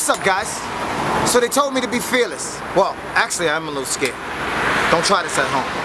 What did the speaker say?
What's up, guys? So they told me to be fearless. Well, actually, I'm a little scared. Don't try this at home.